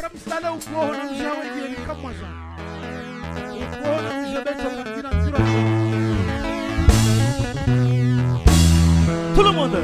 Promisada o kuoho na mshawe jeli kama O Ukuoho na mshabeta na mzira Todo mundo!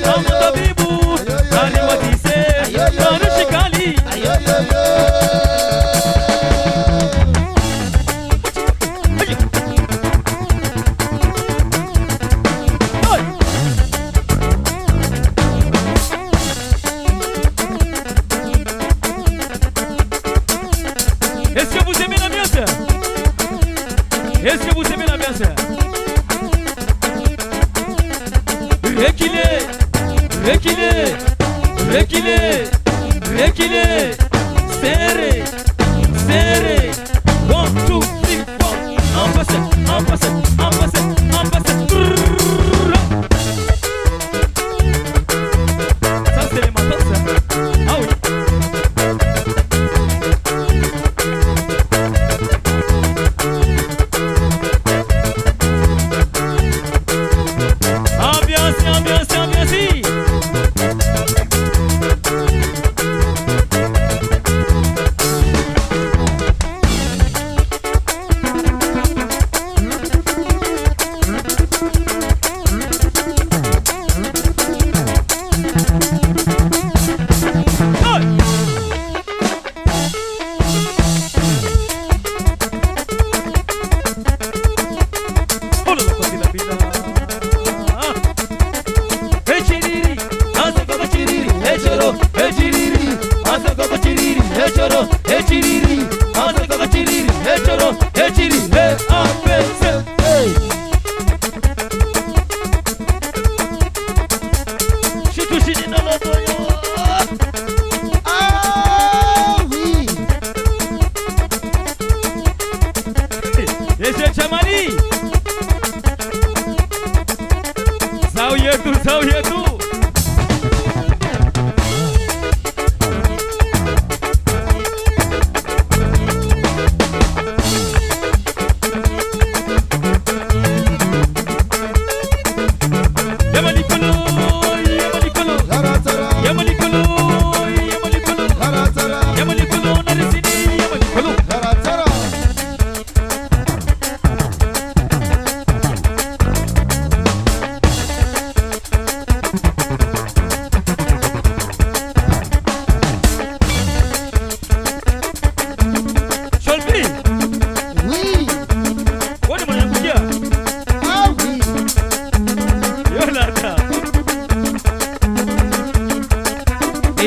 Quando eu vivo, valeu a dizer Quando eu chegar Esse que você me na mesa. Esse é que Vekili, vekili, vekili, seri. coração e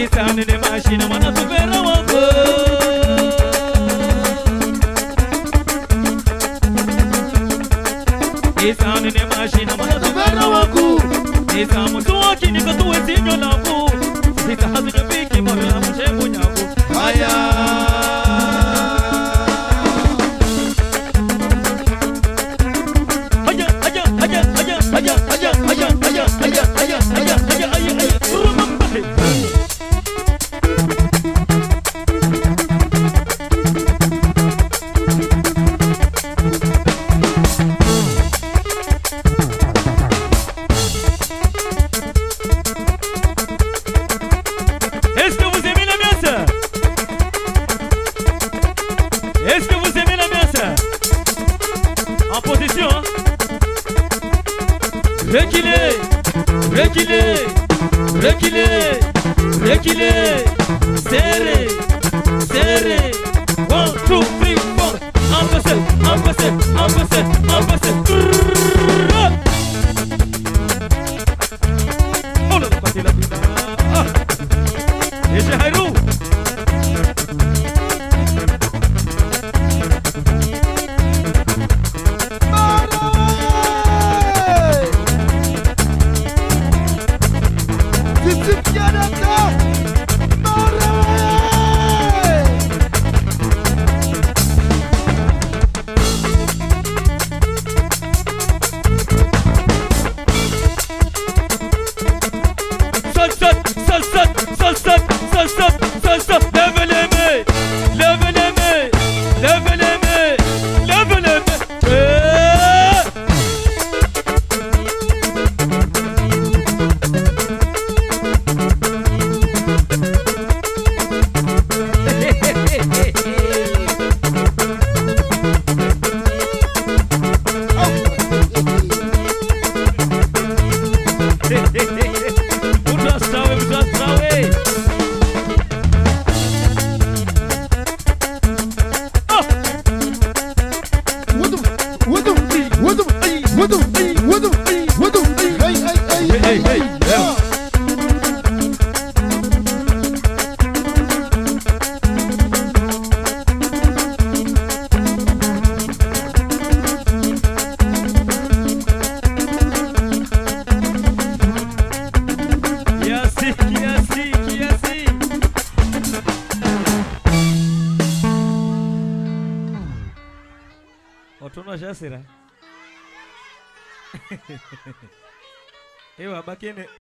isani ne mashina mana supera wangu isani ne mashina mana supera wangu isamu tuwaki nikatuwe sinyo langu sitahazina piki moyo la mshemu nyangu haya Rekile, seri, seri. One, two, three, four. Ambassador, ambassador, ambassador, ambassador. Jacena. Eu abaquei.